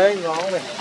Đấy, ngon này.